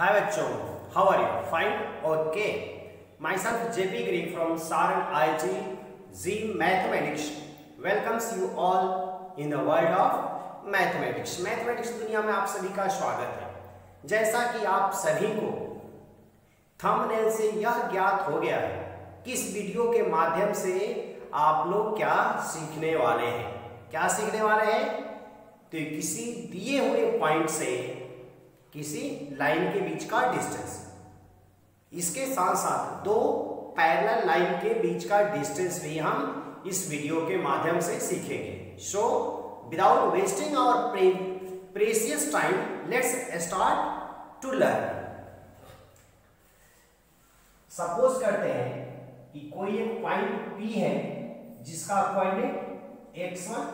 Hi बच्चों, how are you? Fine? Okay. Myself JP Greek from Saran IIT Z Mathematics welcomes you all in the world of mathematics. Mathematics दुनिया में आप सभी का स्वागत है जैसा कि आप सभी को थंबनेल से यह ज्ञात हो गया है कि इस वीडियो के माध्यम से आप लोग क्या सीखने वाले हैं क्या सीखने वाले हैं तो किसी दिए हुए पॉइंट से किसी लाइन के बीच का डिस्टेंस इसके साथ साथ दो पैरेलल लाइन के बीच का डिस्टेंस भी हम इस वीडियो के माध्यम से सीखेंगे। So without wasting our precious time let's start to learn suppose करते हैं कि कोई एक पॉइंट P है, जिसका कोऑर्डिनेट x1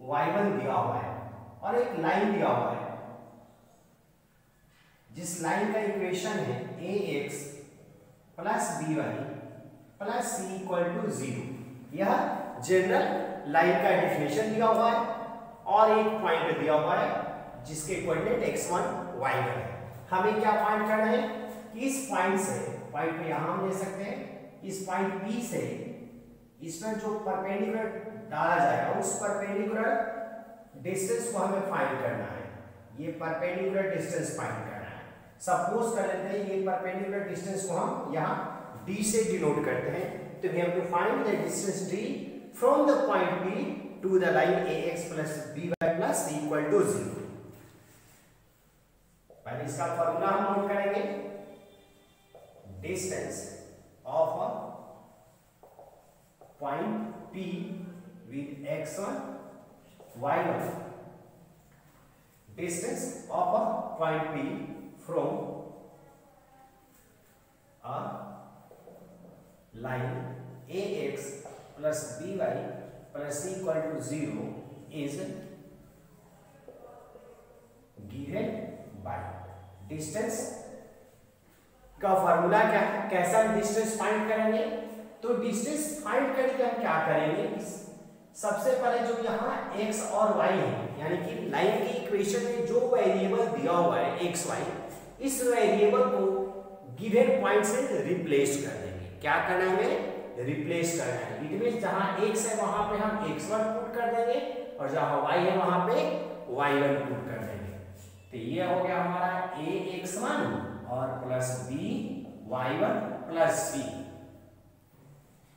y1 दिया हुआ है और एक लाइन दिया हुआ है। जिस लाइन का इक्वेशन है a x plus b y plus c equal to zero यह जनरल लाइन का डिफिनेशन दिया हुआ है और एक पॉइंट दिया हुआ है जिसके coordinate x one y one है। हमें क्या पॉइंट करना है? कि इस पॉइंट से पॉइंट पे यहाँ हम ले सकते हैं। इस पॉइंट पी से इसमें जो परपेंडिकुलर डाला जाएगा, उस परपेंडिकुलर डिस्टेंस को हमें फाइंड करना है। ये परपेंडिकुलर डिस्टेंस फाइंड करना है। सपोज़ कर लेते हैं ये परपेंडिकुलर डिस्टेंस को हम यहाँ d से डिनोट करते हैं। तो we have to find the distance d from the point P to the line ax plus by plus c equal to 0 पहले इसका फार्मूला हम नोट करेंगे। Distance of a point P with x1 y1 distance of a point P from a line ax plus by plus c equal to 0 is given by distance. का formula क्या है? कैसा distance find करेंगे? तो distance find करके हम क्या करेंगे? सबसे पहले जो यहाँ x और y है, यानी कि लाइन की इक्वेशन में जो वेरिएबल दिया हुआ है, x, y इस वेरिएबल को गिवन पॉइंट से रिप्लेस कर देंगे। क्या करना है? रिप्लेस करना है। इट मीन जहाँ x है वहाँ पे हम x1 पुट कर देंगे और जहाँ y है वहाँ पे y1 पुट कर देंगे। तो ये हो गया हमारा ax1 और plus b y1 plus c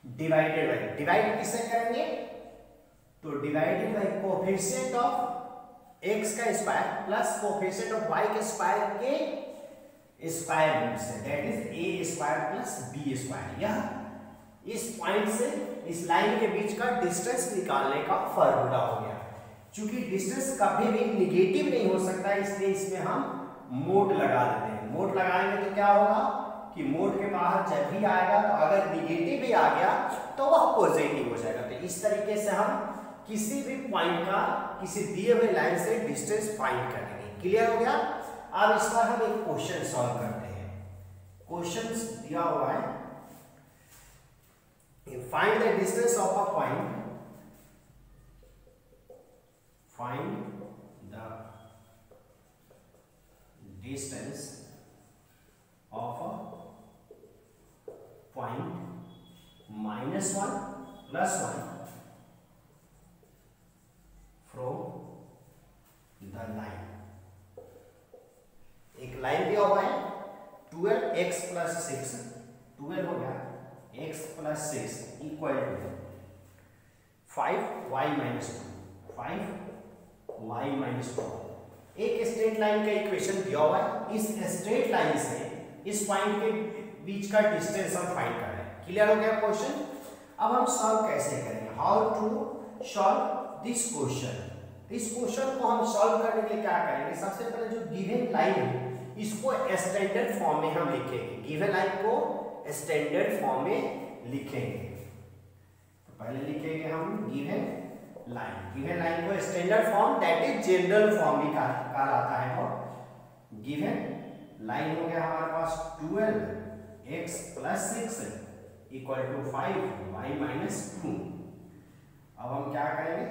divided by divide किससे करेंगे? तो divided by coefficient of x का square plus coefficient of y के स्क्वायर के स्क्वायर रूट से that is a square plus b square यह इस पॉइंट से, इस लाइन के बीच का डिस्टेंस निकालने का फार्मूला हो गया। क्योंकि डिस्टेंस कभी भी निगेटिव नहीं हो सकता, इसलिए इसमें हम मोड लगा देते हैं। मोड लगाएँगे तो क्या होगा? कि मोड के बाहर जब भी आएगा तो अगर निगेटिव भी आ गया तो वह पॉजिटिव हो जाएगा। तो इस तरीके से हम किसी भी पॉइंट का, किसी दिए हुए लाइन से डिस्टेंस फाइंड करेंगे। क्लियर हो गया? अब इस बार हम एक क्वेश्चन सॉल्व करते हैं। क्वेश्चन दिया हुआ है। Find the distance of a point find the distance of a point minus one plus one from the line एक लाइन दिया हुआ है twelve x plus six twelve हो गया x plus six equal to five y minus two five y minus two एक straight line का equation दिया हुआ है, इस स्ट्रेट लाइन से इस पॉइंट के बीच का डिस्टेंस हम फाइंड कर रहे हैं। क्लियर हो गया क्वेश्चन अब हम सॉल्व कैसे करेंगे how to solve this question इस क्वेश्चन को हम सॉल्व करने के लिए क्या करेंगे? सबसे पहले जो गिवन लाइन है इसको स्टैंडर्ड फॉर्म में हम लिखेंगे। गिवन लाइन को स्टैंडर्ड फॉर्म में लिखेंगे। तो पहले लिखेंगे हम गिवन लाइन गिवन लाइन को standard form that is general form भी कहलाता है और गिवन लाइन हो गया हमारे पास 12 x plus six equal to five y minus two अब हम क्या करेंगे?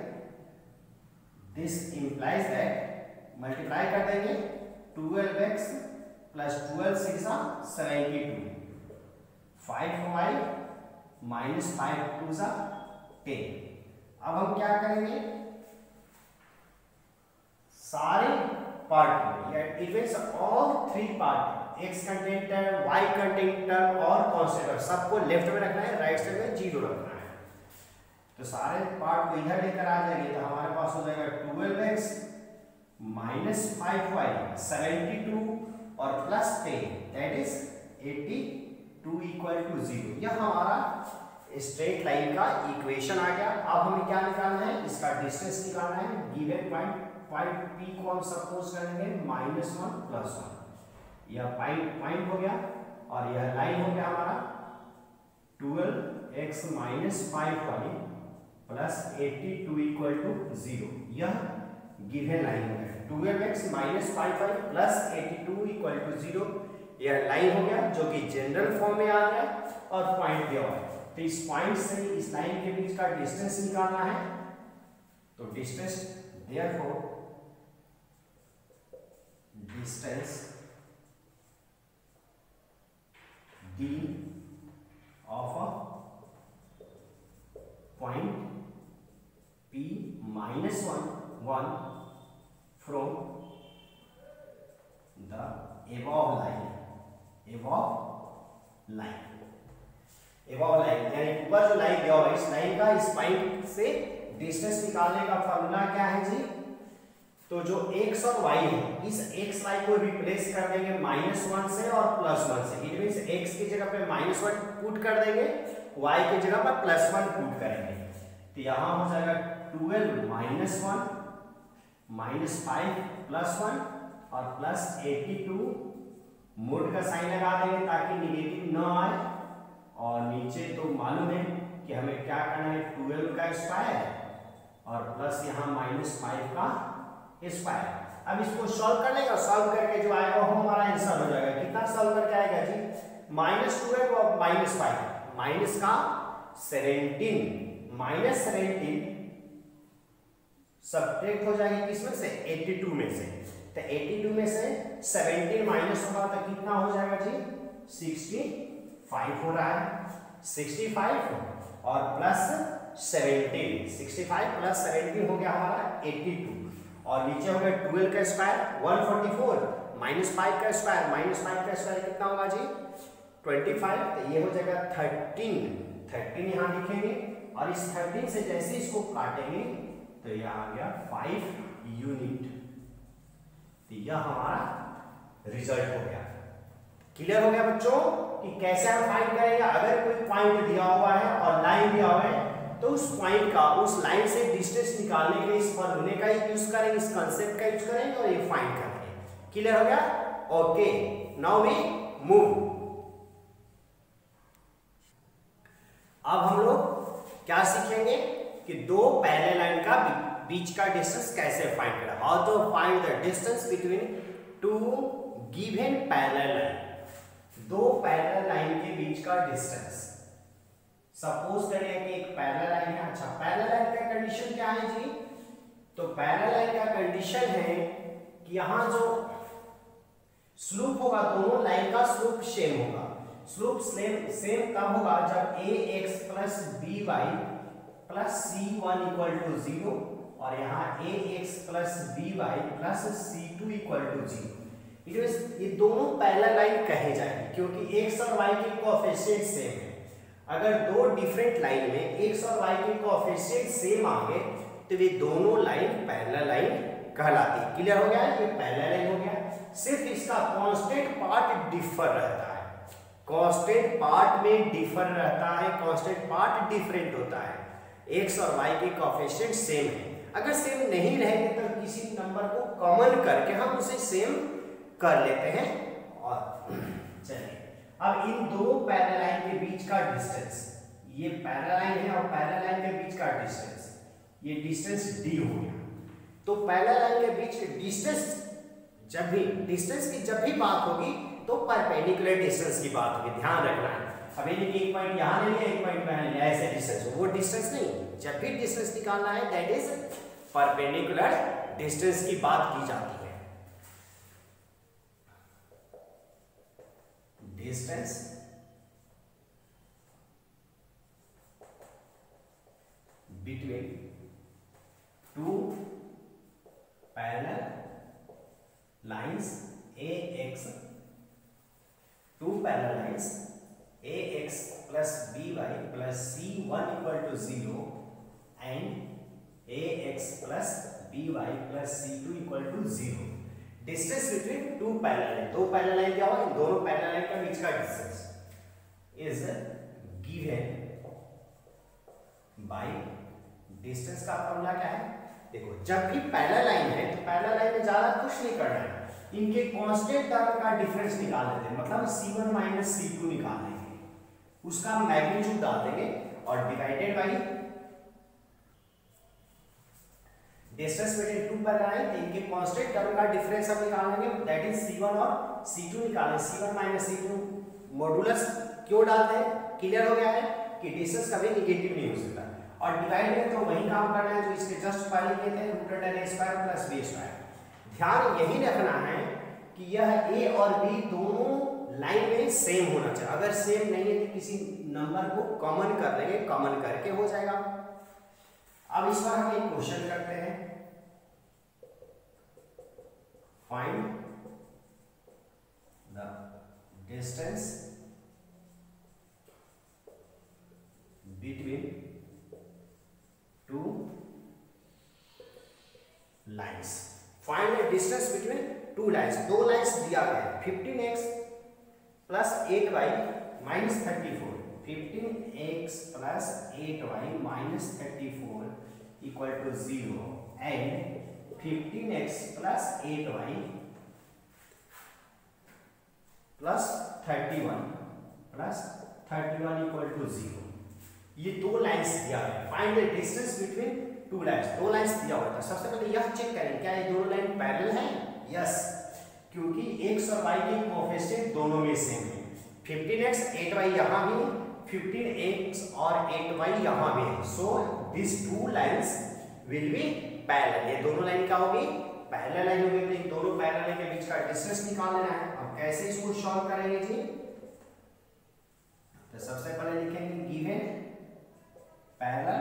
दिस इंप्लाइज दैट मल्टीप्लाई कर देंगे। 12x plus twelve six seventy two five y minus five two सा टेन अब हम क्या करेंगे? सारे part means all three part x content term y content term और कॉन्स्टेंट सबको लेफ़्ट में रखना है राइट साइड में ज़ीरो रखना है। तो सारे पार्ट को इधर लेकर आ जाएँगे तो हमारे पास हो जाएगा twelve x minus five y seventy two और plus ten that is eighty two equal to zero हमारा स्ट्रेट लाइन का इक्वेशन आ गया। अब हमें क्या निकालना है? इसका डिस्टेंस निकालना है। गिवन पॉइंट पॉइंट पी को हम सपोज़ करेंगे माइनस वन प्लस वन यह पॉइंट पॉइंट हो गया और यह लाइन हो गया हमारा twelve x minus five y plus eighty two equal to zero यह गिवन लाइन हो गया। Twelve x minus five y plus eighty two equal to zero line हो गया जो कि जनरल फॉर्म में आ गया और पॉइंट दिया हुआ है। तो इस पॉइंट से इस लाइन के बीच का डिस्टेंस निकालना है। तो distance therefore distance d of a point P minus 1 1 from the above line. Above line. Above line यानी ऊपर जो लाइन दिया हुआ है, इस लाइन का इस पॉइंट से डिस्टेंस निकालने का फार्मूला क्या है जी? तो जो x और y है, इस x, y को रिप्लेस कर देंगे माइनस वन से और प्लस वन से। इट मींस x की जगह पे माइनस वन पुट कर देंगे, y की जगह पर प्लस वन पुट करेंगे। तो यहाँ हो जाएगा twelve minus one minus five plus one और प्लस एटी टू। मोड का साइन लगा देंगे ताकि निगेटिव न आए। और नीचे तो मालूम है कि हमें क्या करना है ट्वेल्व का स्क्वायर और प्लस यहाँ माइनस फाइव का स्क्वायर अब इसको सॉल्व कर लेगा सॉल्व करके जो आएगा वो हमारा आंसर हो जाएगा। कितना सॉल्व करके आएगा जी? माइनस ट्वेल्व और माइनस फाइव माइनस का सेवेंटीन माइनस सेवेंटीन सब्ट्रैक्ट हो जाएगी किसमें से? 82 में से। तो 82 में से 17 माइनस होगा तो कितना हो जाएगा जी? 60 फाइव हो रहा है। सिक्सटी फाइव और plus seventeen sixty five plus seventeen हो गया हमारा एट्टी टू और नीचे हो गया ट्वेल्व का square one forty four minus five का स्क्वायर माइनस फाइव का स्क्वायर कितना होगा जी? ट्वेंटी फाइव तो ये हो जाएगा थर्टीन थर्टीन यहाँ लिखेंगे और इस थर्टीन से जैसे इसको काटेंगे तो यह आ गया फाइव यूनिट तो यह हमारा रिज़ल्ट हो गया। क्लियर हो गया बच्चों कि कैसे हम फाइंड करेंगे? अगर कोई पॉइंट दिया हुआ है और लाइन दिया हुआ है तो उस पॉइंट का, उस लाइन से डिस्टेंस निकालने के लिए इस फॉर्मूले का यूज़ करेंगे, इस कंसेप्ट का यूज़ करेंगे और ये फाइंड करेंगे। क्लियर हो गया? ओके नाउ वी मूव अब हम लोग क्या सीखेंगे? कि दो पहले लाइन का बीच का डिस्टेंस कैसे फाइंड करें? How to find the distance between two given parallel line दो पैरेलल लाइन के बीच का डिस्टेंस सपोज़ करें कि एक पैरेलल लाइन है। अच्छा पैरेलल लाइन का कंडीशन क्या है जी? तो पैरेलल लाइन का कंडीशन है कि यहाँ जो स्लूप होगा, दोनों लाइन का स्लूप सेम होगा। स्लूप सेम सेम तब होगा जब a x plus b y plus c one equal to zero और यहाँ a x plus b y plus c two equal to zero ये दोनों पैरेलल लाइन कहे जाएँगे, क्योंकि एक्स और वाई के कोएफिशिएंट सेम है। अगर दो डिफरेंट लाइन में एक्स और वाई के कोएफिशिएंट सेम आ गए तो वे दोनों लाइन पैरेलल लाइन कहलाती है। क्लियर हो गया? ये पैरेलल लाइन हो गया। सिर्फ़ इसका कांस्टेंट पार्ट डिफर रहता है। कांस्टेंट पार्ट में डिफर रहता है कांस्टेंट पार्ट डिफरेंट होता है। एक्स और वाई के कोएफिशिएंट सेम है। अगर सेम नहीं रहेंगे तो किसी नंबर को कॉमन करके हम उसे सेम कर लेते हैं और चलिए। अब इन दो पैरेलल लाइन के बीच का डिस्टेंस ये पैरेलल लाइन है और पैरेलल लाइन के बीच का डिस्टेंस ये डिस्टेंस डी हो गया। तो पैरेलल लाइन के बीच डिस्टेंस जब भी डिस्टेंस की जब भी बात होगी तो परपेंडिकुलर डिस्टेंस की बात होगी। ध्यान रखना। है एक पॉइंट यहाँ ले एक पॉइंट लिया, ऐसे डिस्टेंस वो डिस्टेंस नहीं, जब भी डिस्टेंस निकालना है डिस्टेंस की बात की जाती है। Distance between two parallel lines ax two parallel lines ax plus by plus c1 equal to 0 and ax plus by plus c2 equal to 0 distance between two parallel line दो parallel line क्या होगा? दोनों parallel line का बीच का distance is given by distance का formula क्या है? देखो, जब भी पैरेलल लाइन है तो पैरेलल लाइन में ज़्यादा कुछ नहीं करना है। इनके कांस्टेंट टर्म का डिफरेंस निकाल देते हैं। मतलब c1 माइनस c2 निकाल देंगे। उसका हम मैग्नीट्यूड डाल देंगे और divided by distance between two parallel line इनके कांस्टेंट टर्म का डिफरेंस हम निकालेंगे दैट इज़ c1 और c2 निकालें। C1 माइनस c2 मॉडुलस क्यों डालते हैं? क्लियर हो गया है कि डिस्टेंस कभी नेगेटिव नहीं हो सकता। और डिवाइड में तो वही काम करना है जो इसके जस्ट पहले किए थे root under a square plus b square ध्यान यही रखना है कि यह ए और बी दोनों लाइन में सेम होना चाहिए। अगर सेम नहीं है तो किसी नंबर को कॉमन कर लेंगे कॉमन करके हो जाएगा। अब इस बार हम एक क्वेश्चन करते हैं। Find the distance between two lines find the distance between two lines दो lines दिया गया है। 15x plus 8y minus 34 15x plus 8y minus 34 equal to 0 and 15x plus 8y plus 31 plus 31 equal to 0 ये दो lines दिया है। Find the distance between two lines दो lines दिया हुआ था सबसे पहले यह चेक करें। क्या ये दोनों लाइन पैरेलल है? यस क्योंकि x और y के कोएफिशिएंट दोनों में सेम है। 15x 8y यहाँ भी 15x और 8y यहाँ भी है। So this two lines will be parallel ये दोनों लाइन क्या होगी? पैरेलल लाइन होगी। तो इन दोनों पैरेलल के बीच का डिस्टेंस निकाल लेना है। अब कैसे इसको सॉल्व करेंगे जी। तो सबसे पहले लिखेंगे गिवन पैरेलल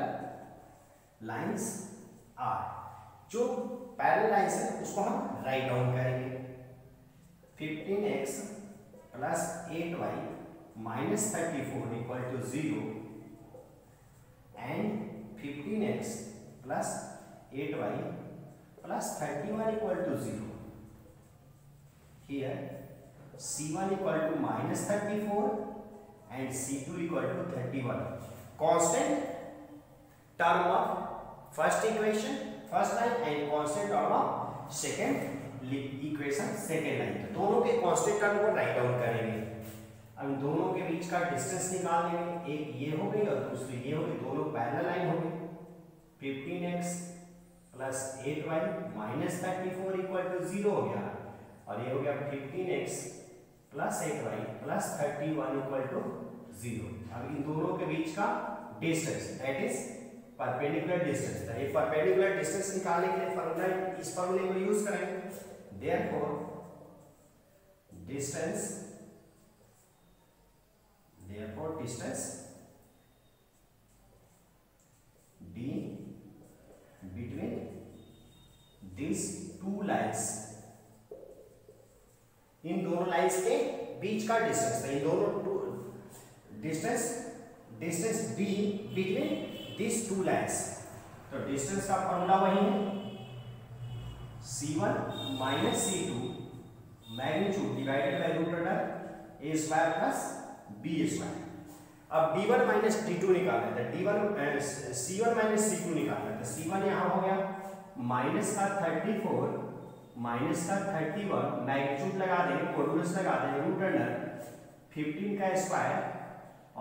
लाइंस आर जो पैरेलल लाइंस है, उसको हम राइट डाउन करेंगे। 15x plus 8y minus 34 equal to 0 and 15x plus 8y plus 31 equal to 0. Here C1 equal to minus 34 and C2 equal to 31. Constant term of first equation, first line and constant term of second equation second line तो दोनों के constant term को write down करेंगे। अब दोनों के बीच का डिस्टेंस निकाल लेंगे। एक ये हो गई और दूसरी ये हो गई, दोनों पैरेलल लाइन हो गई। 15x plus 8y minus thirty four equal to zero हो गया। और ये हो गया 15x plus 8y plus thirty one equal to zero अब इन दोनों के बीच का distance that is perpendicular distance तो ये परपेंडिकुलर डिस्टेंस निकालने के लिए फॉर्मूला इस फॉर्मूले को यूज़ करेंगे therefore distance therefore distance d between these two lines इन दोनों लाइंस के बीच का डिस्टेंस इन दोनों distance distance d between these two lines. तो डिस्टेंस का फॉर्मूला वही है। C1 minus c two magnitude divided by root under a square plus b square अब d1 माइनस d2 निकालना है। तो d1 c1 माइनस c2 निकालना है। तो c1 यहाँ हो गया। माइनस का 34 माइनस का 31 मैग्नीट्यूड लगा देंगे मॉडुलस लगा देंगे रूट अंडर 15 का स्क्वायर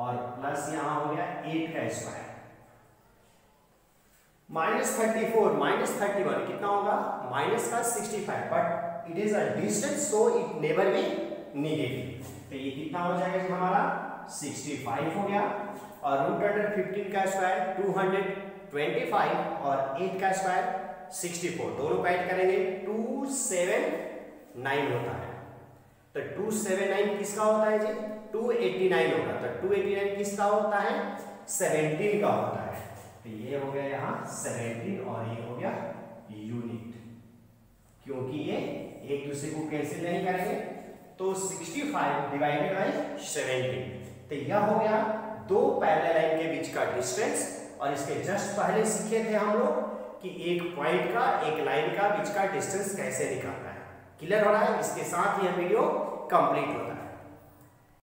और प्लस यहाँ हो गया 8 का square minus thirty four, minus thirty one, कितना होगा? माइनस का sixty five but it is a distance so it never be negative तो ये कितना हो जाएगा जी हमारा? सिक्सटी फाइव हो गया। और रूट अंडर फिफ्टीन का square two hundred twenty five और एट का स्क्वायर सिक्सटी फोर दोनों का ऐड करेंगे टू सेवन नाइन होता है। तो 279 किसका होता है जी? 289 होगा। तो 289 किसका होता है? 17 का होता है। तो ये हो गया यहाँ 17 और ये हो गया यूनिट क्योंकि ये एक दूसरे को कैंसिल नहीं करेंगे? तो 65 डिवाइडेड बाई 17 तो यह हो गया दो पैरेलल लाइन के बीच का डिस्टेंस और इसके जस्ट पहले सीखे थे हम लोग कि एक पॉइंट का, एक लाइन का बीच का डिस्टेंस कैसे निकालना है। क्लियर हो रहा है? इसके साथ यह वीडियो कंप्लीट होता है।